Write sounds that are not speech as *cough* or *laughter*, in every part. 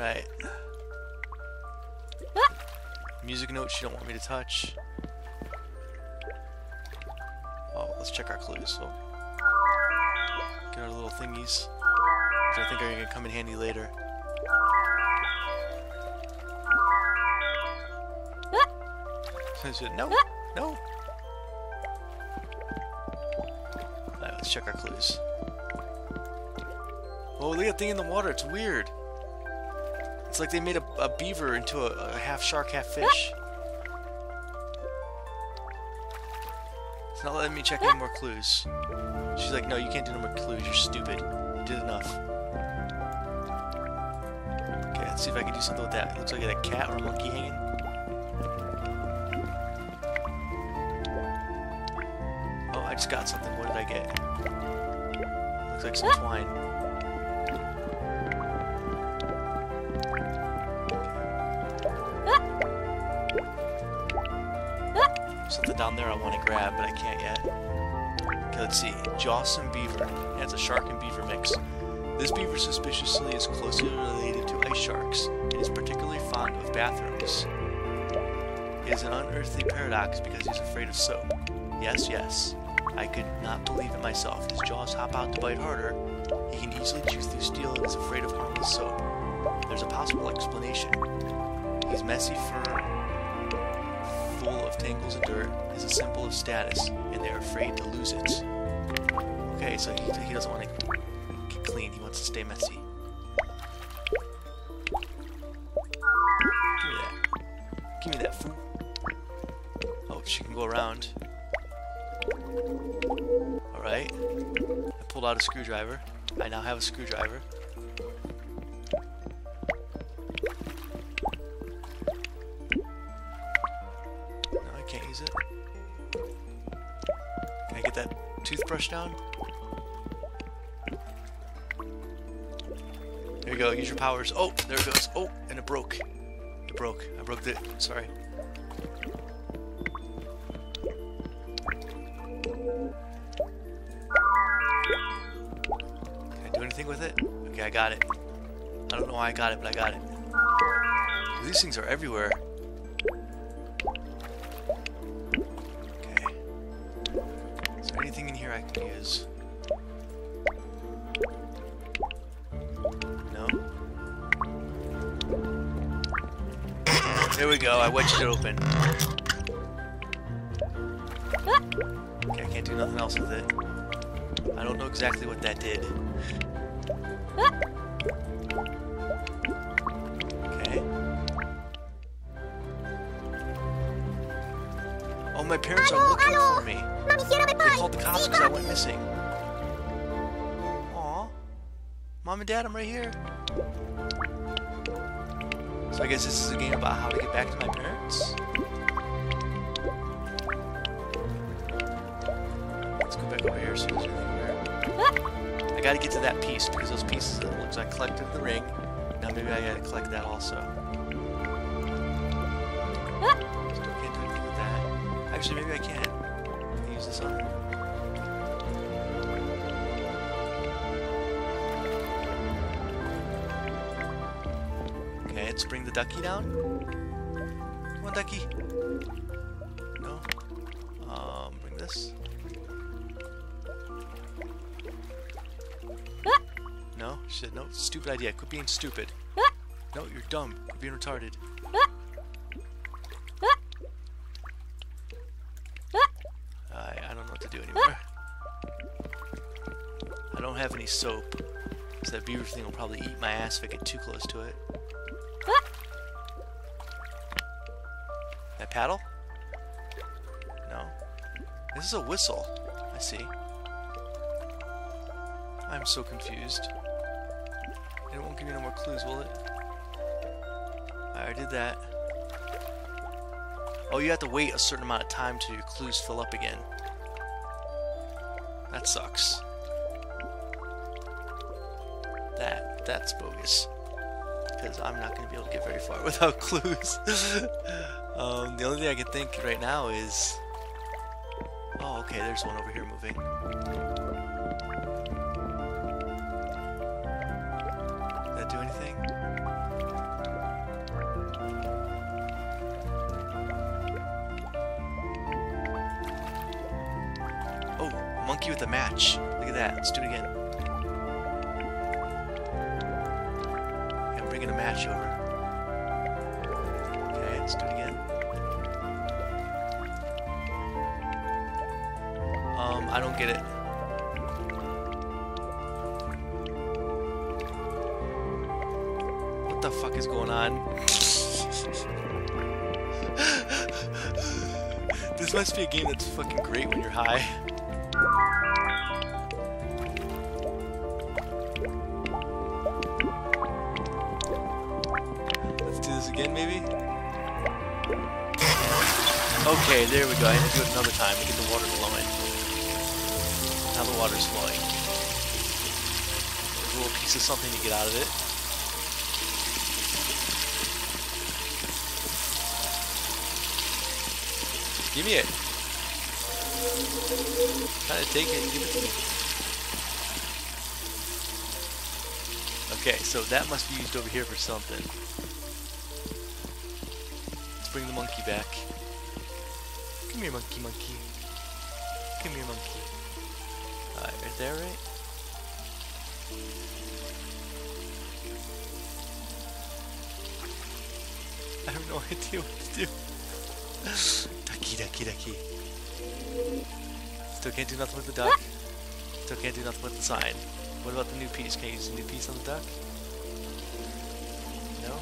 Alright. Music notes you don't want me to touch. Oh, let's check our clues. So, get our little thingies, which I think are going to come in handy later. no, no. Alright, let's check our clues. Oh, look at that thing in the water. It's weird. It's like they made a, a beaver into a, a half shark, half fish. It's not letting me check any more clues. She's like, no, you can't do no more clues. You're stupid. You did enough. Okay, let's see if I can do something with that. It looks like a cat or a monkey hanging. Oh, I just got something. What did I get? Looks like some twine. Something down there I want to grab, but I can't yet. Okay, let's see. Jawsome Beaver. Yeah, it's a shark and beaver mix. This beaver suspiciously is closely related to ice sharks and is particularly fond of bathrooms. It is an unearthly paradox because he's afraid of soap. Yes, yes. I could not believe it myself. His jaws hop out to bite harder. He can easily chew through steel and is afraid of harmless soap. There's a possible explanation. He's messy, firm, full of tangles and dirt, is a symbol of status, and they're afraid to lose it. Okay, so he, he doesn't want to get clean, he wants to stay messy. Give me that. Give me that food. Oh, she can go around. Alright. I pulled out a screwdriver. I now have a screwdriver. Down? There you go, use your powers. Oh, there it goes. Oh, and it broke. It broke. I broke it. Sorry. Can I do anything with it? Okay, I got it. I don't know why I got it, but I got it. These things are everywhere. There anything in here I can use? No? There we go, I wedged it open. Okay, I can't do nothing else with it. I don't know exactly what that did. My parents are looking for me. They called the cops because I went missing. Aw. Mom and Dad, I'm right here. So I guess this is a game about how to get back to my parents? Let's go back over here so there's anything. I gotta get to that piece because those pieces, it looks like I collected the ring. Now maybe I gotta collect that also. Actually, maybe I can. I can use this on. Okay, let's bring the ducky down. Come on, ducky. No. Um, bring this. No, said no. Stupid idea. Quit being stupid. No, you're dumb. Quit being retarded. Do anymore. I don't have any soap. So that beaver thing will probably eat my ass if I get too close to it. That paddle? No. This is a whistle. I see. I'm so confused. It won't give me no more clues, will it? I did that. Oh, you have to wait a certain amount of time till your clues fill up again. That sucks. That, that's bogus. Because I'm not going to be able to get very far *laughs* without clues. *laughs* um, the only thing I can think right now is... Oh, okay, there's one over here moving. Did that do anything? Monkey with a match. Look at that. Let's do it again. I'm bringing a match over. Okay, let's do it again. Um, I don't get it. What the fuck is going on? *laughs* this must be a game that's fucking great when you're high. Okay, there we go. I have to do it another time to get the water flowing. Now the water's flowing. There's a little piece of something to get out of it. Give me it. Try to take it and give it to me. Okay, so that must be used over here for something. Let's bring the monkey back. Come here, monkey, monkey. Come here, monkey. Alright, right there, right? *laughs* I have no idea what to do. *laughs* ducky, ducky, ducky. Still can't do nothing with the duck. Still can't do nothing with the sign. What about the new piece? Can I use the new piece on the duck? No?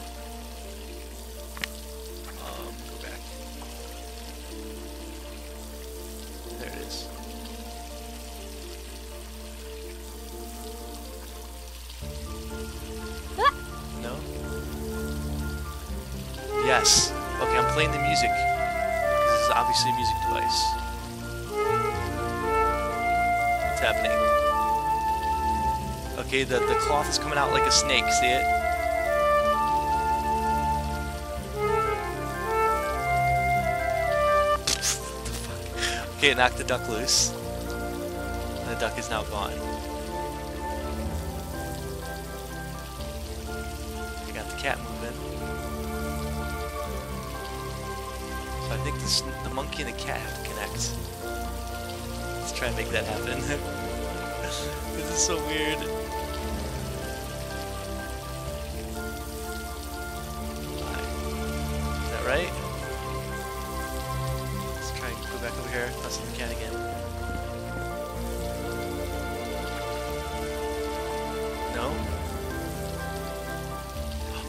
No? Yes. Okay, I'm playing the music. This is obviously a music device. What's happening? Okay, the, the cloth is coming out like a snake, see it? *laughs* okay, knock the duck loose. The duck is now gone. Cat moving. So I think this, the monkey and the cat have to connect. Let's try and make that happen. *laughs* this is so weird. Is that right?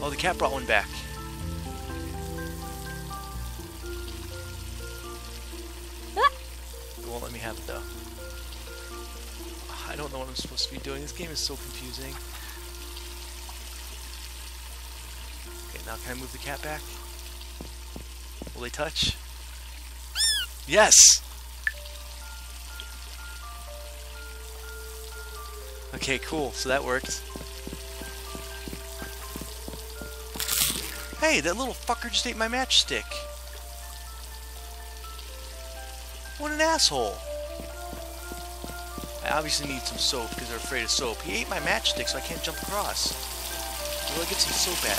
Oh, the cat brought one back. It won't let me have it though. I don't know what I'm supposed to be doing. This game is so confusing. Okay, now can I move the cat back? Will they touch? Yes! Okay, cool. So that worked. Hey, that little fucker just ate my matchstick. What an asshole. I obviously need some soap because they're afraid of soap. He ate my matchstick so I can't jump across. Do I get some soap at?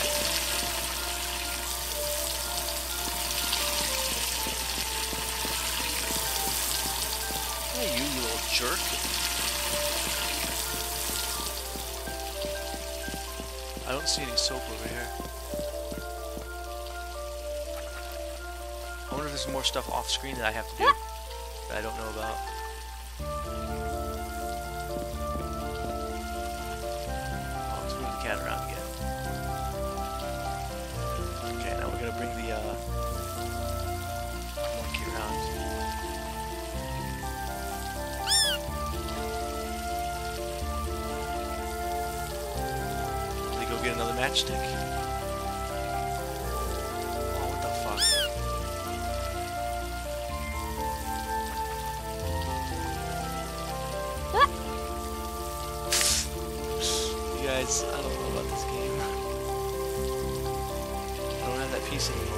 Hey, you, you little jerk. I don't see any soap over here. If there's more stuff off screen that I have to do that I don't know about. Oh, let's move the cat around again. Okay, now we're gonna bring the uh, monkey around. Did he go get another matchstick? Guys, I don't know about this game. I don't have that piece anymore.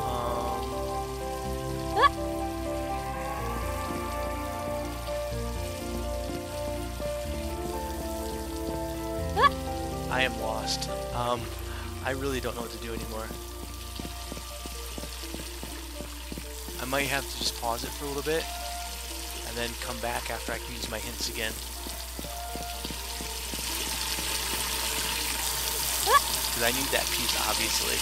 Um, I am lost. Um, I really don't know what to do anymore. Might have to just pause it for a little bit and then come back after I can use my hints again. Because I need that piece, obviously.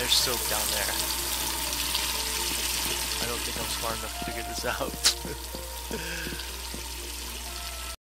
There's soap down there. I don't think I'm smart enough to figure this out. *laughs*